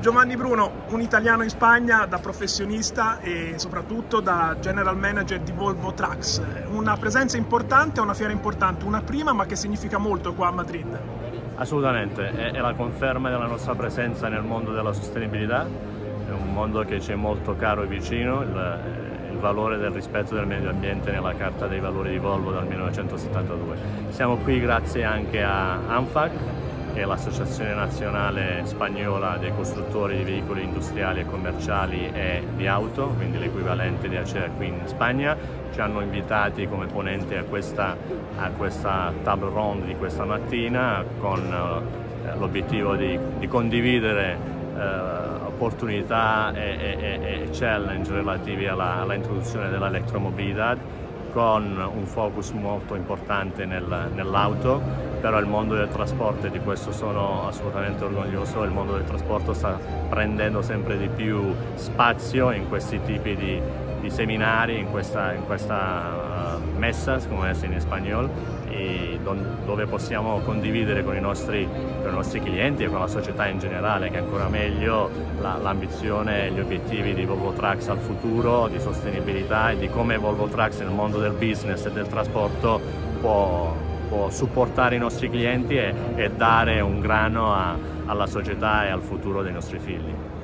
Giovanni Bruno, un italiano in Spagna da professionista e soprattutto da general manager di Volvo Trucks. Una presenza importante, una fiera importante, una prima ma che significa molto qua a Madrid. Assolutamente, è, la conferma della nostra presenza nel mondo della sostenibilità, è un mondo che ci è molto caro e vicino, il, il valore del rispetto del medio ambiente nella Carta dei Valori di Volvo dal 1972. Siamo qui grazie anche a ANFAC, che è l'Associazione Nazionale Spagnola dei Costruttori di Veicoli Industriali e Commerciali e di Auto, quindi l'equivalente di ACEA qui in Spagna. Ci hanno invitati come ponenti a questa, a questa table round di questa mattina con eh, l'obiettivo di, di, condividere eh, opportunità e, e, e, challenge relativi all'introduzione dell'elettromobilità con un focus molto importante nel, nell'auto, però il mondo del trasporto, e di questo sono assolutamente orgoglioso, il mondo del trasporto sta prendendo sempre di più spazio in questi tipi di, di seminari, in questa, in questa uh, messas, come es in spagnolo, dove possiamo condividere con i, nostri, con i, nostri, clienti e con la società in generale, che è ancora meglio l'ambizione e gli obiettivi di Volvo Trucks al futuro, di sostenibilità e di come Volvo Trucks nel mondo del business e del trasporto può, può supportare i nostri clienti e, e dare un grano a, alla società e al futuro dei nostri figli.